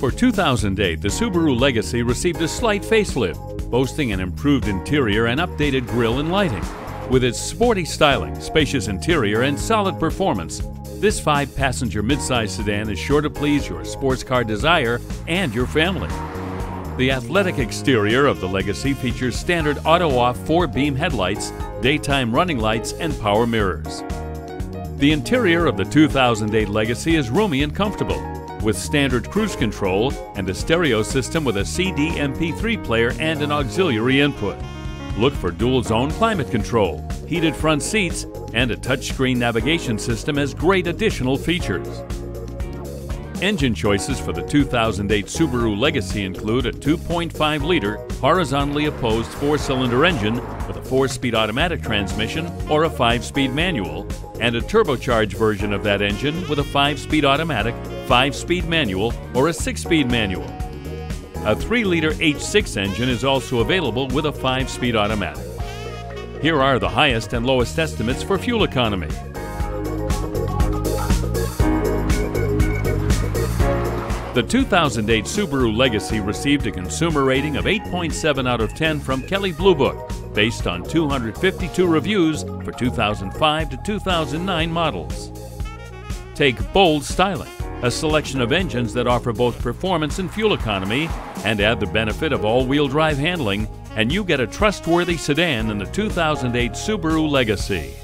For 2008, the Subaru Legacy received a slight facelift, boasting an improved interior and updated grille and lighting. With its sporty styling, spacious interior, and solid performance, this five passenger midsize sedan is sure to please your sports car desire and your family. The athletic exterior of the Legacy features standard auto off four beam headlights, daytime running lights, and power mirrors. The interior of the 2008 Legacy is roomy and comfortable, with standard cruise control and a stereo system with a CD MP3 player and an auxiliary input. Look for dual zone climate control, heated front seats, and a touchscreen navigation system as great additional features. Engine choices for the 2008 Subaru Legacy include a 2.5 liter horizontally opposed four cylinder engine with a four speed automatic transmission or a five speed manual, and a turbocharged version of that engine with a five speed automatic, five speed manual, or a six speed manual. A 3 liter H6 engine is also available with a 5 speed automatic. Here are the highest and lowest estimates for fuel economy. The 2008 Subaru Legacy received a consumer rating of 8.7 out of 10 from Kelley Blue Book, based on 252 reviews for 2005 to 2009 models. Take bold styling, a selection of engines that offer both performance and fuel economy, and add the benefit of all wheel drive handling, and you get a trustworthy sedan in the 2008 Subaru Legacy.